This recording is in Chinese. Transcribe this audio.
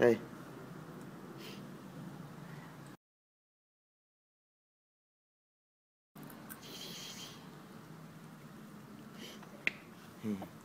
哎。嗯。